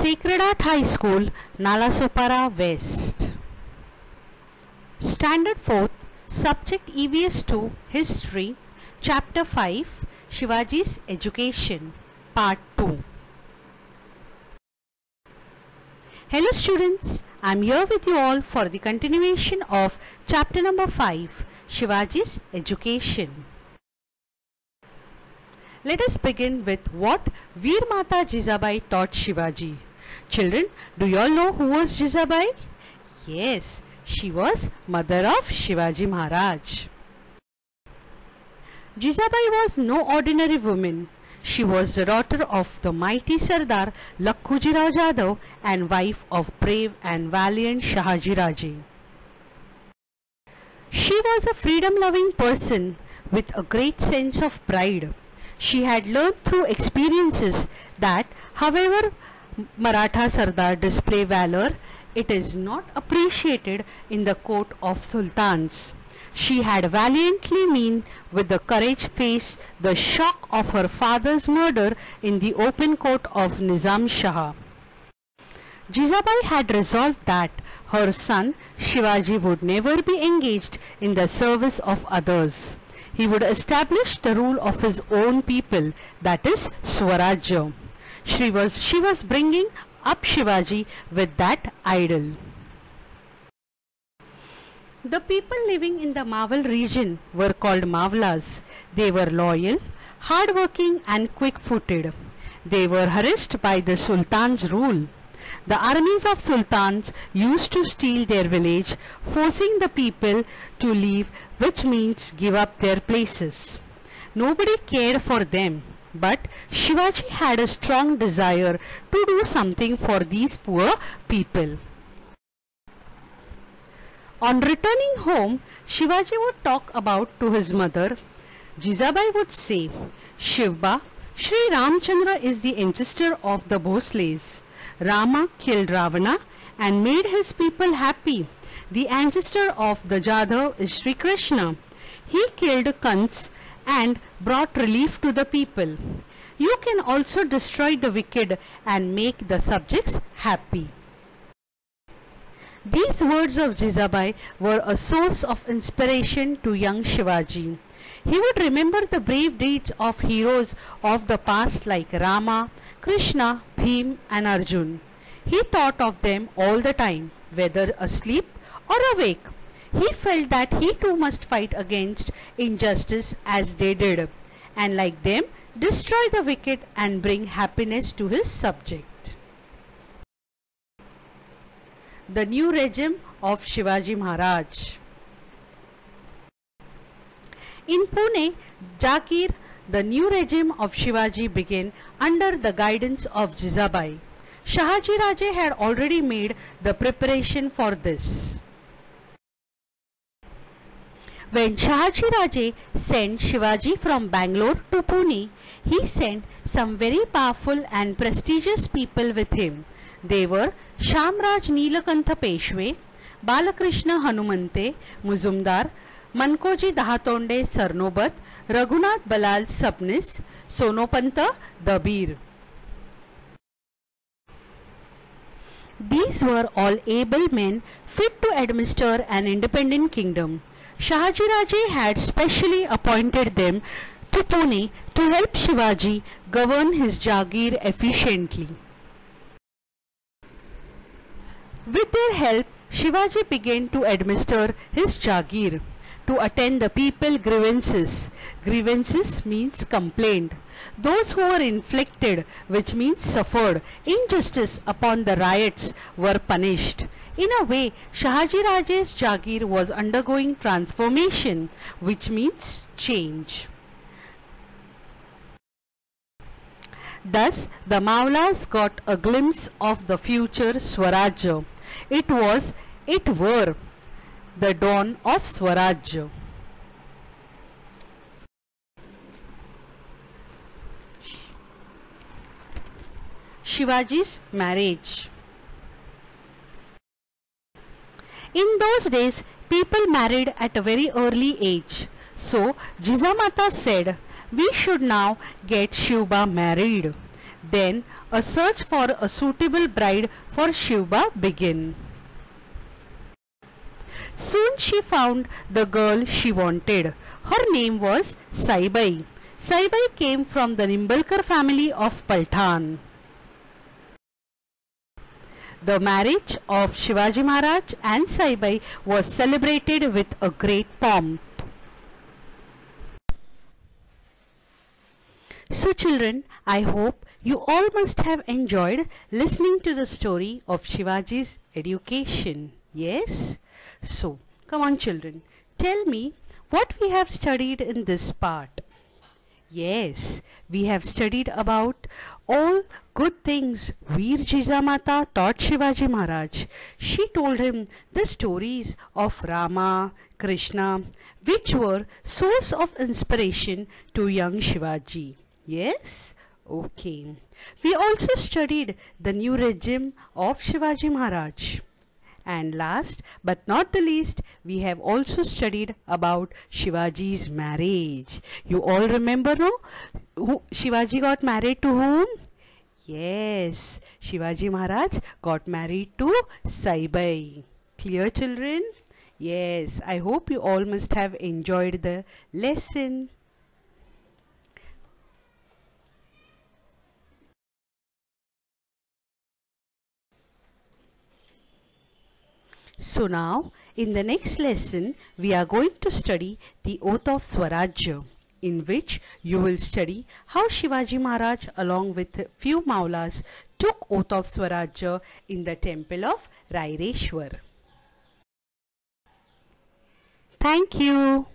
Sacred Heart High School, Nalasopara West. Standard 4th, Subject EVS 2, History, Chapter 5, Shivaji's Education, Part 2. Hello students, I am here with you all for the continuation of chapter number 5, Shivaji's Education. Let us begin with what Veer Mata Jizabai taught Shivaji. Children, do you all know who was Jizabai? Yes, she was mother of Shivaji Maharaj. Jizabai was no ordinary woman. She was the daughter of the mighty Sardar Lakhuji Rao Jadhav and wife of brave and valiant Shahaji Raje. She was a freedom-loving person with a great sense of pride. She had learned through experiences that, however Maratha Sardar display valor, it is not appreciated in the court of sultans. She had valiantly mean with the courage face the shock of her father's murder in the open court of Nizam Shah. Jizabai had resolved that her son Shivaji would never be engaged in the service of others. He would establish the rule of his own people, that is Swarajya. She was, she was bringing up Shivaji with that idol. The people living in the Maval region were called Mavlas. They were loyal, hardworking and quick-footed. They were harassed by the Sultan's rule. The armies of sultans used to steal their village, forcing the people to leave, which means give up their places. Nobody cared for them, but Shivaji had a strong desire to do something for these poor people. On returning home, Shivaji would talk about to his mother. Jizabai would say, Shivba, Sri Ramchandra is the ancestor of the Bhosles. Rama killed Ravana and made his people happy. The ancestor of the Jadhav is Sri Krishna. He killed Kans and brought relief to the people. You can also destroy the wicked and make the subjects happy. These words of Jizabai were a source of inspiration to young Shivaji. He would remember the brave deeds of heroes of the past like Rama, Krishna, Bhim and Arjun. He thought of them all the time, whether asleep or awake. He felt that he too must fight against injustice as they did, and like them, destroy the wicked and bring happiness to his subject. The new regime of Shivaji Maharaj. In Pune, Jagir, the new regime of Shivaji began under the guidance of Jizabai. Shahaji Raje had already made the preparation for this. When Shahaji Raje sent Shivaji from Bangalore to Pune, he sent some very powerful and prestigious people with him. They were Shamraj Nilakantha Peshwe, Balakrishna Hanumante, Muzumdar, Mankoji Dahatonde Sarnobat, Raghunath Ballal Sabnis, Sonopanta Dabir. These were all able men fit to administer an independent kingdom. Shahaji Raje had specially appointed them to Pune to help Shivaji govern his Jagir efficiently. With their help, Shivaji began to administer his Jagir to attend the people grievances. Grievances means complaint. Those who were inflicted, which means suffered, injustice upon the ryots were punished. In a way, Shahaji Raje's Jagir was undergoing transformation, which means change. Thus, the Mavlas got a glimpse of the future Swarajya. It was, it were, the dawn of Swarajya. Shivaji's marriage. In those days, people married at a very early age. So, Jizamata said, we should now get Shivba married. Then a search for a suitable bride for Shivba began. Soon she found the girl she wanted. Her name was Saibai. Saibai came from the Nimbalkar family of Phaltan. The marriage of Shivaji Maharaj and Saibai was celebrated with a great pomp. So children, I hope you all must have enjoyed listening to the story of Shivaji's education. Yes? So, come on children, tell me what we have studied in this part. Yes, we have studied about all good things Veer Jijamata taught Shivaji Maharaj. She told him the stories of Rama, Krishna, which were source of inspiration to young Shivaji. Yes? Okay. We also studied the new regime of Shivaji Maharaj. And last but not the least, we have also studied about Shivaji's marriage. You all remember, no? Who, Shivaji got married to whom? Yes, Shivaji Maharaj got married to Saibai. Clear, children? Yes, I hope you all must have enjoyed the lesson. So now in the next lesson we are going to study the oath of Swarajya in which you will study how Shivaji Maharaj along with few Mavlas took oath of Swarajya in the temple of Raireshwar. Thank you.